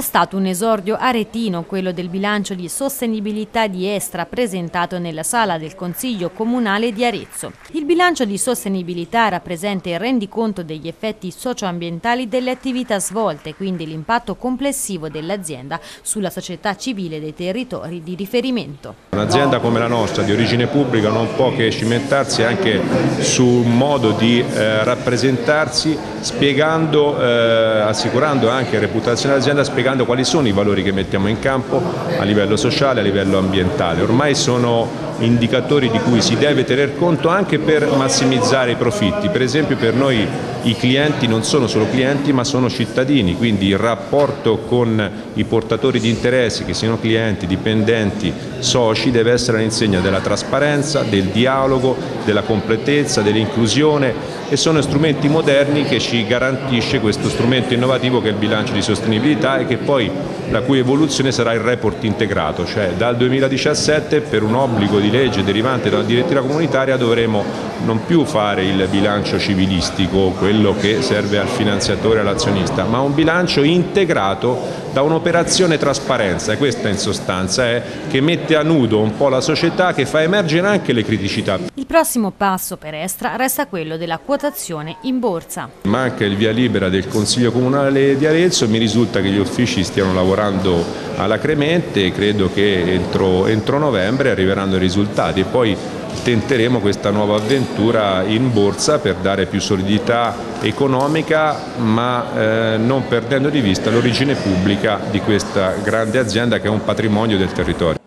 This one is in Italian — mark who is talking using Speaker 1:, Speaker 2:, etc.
Speaker 1: stato un esordio aretino quello del bilancio di sostenibilità di Estra presentato nella sala del Consiglio Comunale di Arezzo. Il bilancio di sostenibilità rappresenta il rendiconto degli effetti socioambientali delle attività svolte, quindi l'impatto complessivo dell'azienda sulla società civile dei territori di riferimento.
Speaker 2: Un'azienda come la nostra di origine pubblica non può che cimentarsi anche su un modo di eh, rappresentarsi spiegando, eh, assicurando anche reputazione dell'azienda, spiegando quali sono i valori che mettiamo in campo a livello sociale, a livello ambientale. Ormai sono indicatori di cui si deve tener conto anche per massimizzare i profitti. Per esempio per noi i clienti non sono solo clienti ma sono cittadini, quindi il rapporto con i portatori di interessi, che siano clienti, dipendenti, soci, deve essere all'insegna della trasparenza, del dialogo, della completezza, dell'inclusione e sono strumenti moderni che ci garantisce questo strumento innovativo che è il bilancio di sostenibilità e che poi la cui evoluzione sarà il report integrato, cioè dal 2017 per un obbligo di legge derivante dalla direttiva comunitaria dovremo non più fare il bilancio civilistico, quello che serve al finanziatore e all'azionista, ma un bilancio integrato da un'operazione trasparenza, e questa in sostanza è che mette a nudo un po' la società, che fa emergere anche le criticità.
Speaker 1: Il prossimo passo per Estra resta quello della quotazione in borsa.
Speaker 2: Manca il via libera del Consiglio Comunale di Arezzo, mi risulta che gli uffici stiano lavorando alla cremente, credo che entro, entro novembre arriveranno i risultati e poi tenteremo questa nuova avventura in borsa per dare più solidità economica ma eh, non perdendo di vista l'origine pubblica di questa grande azienda che è un patrimonio del territorio.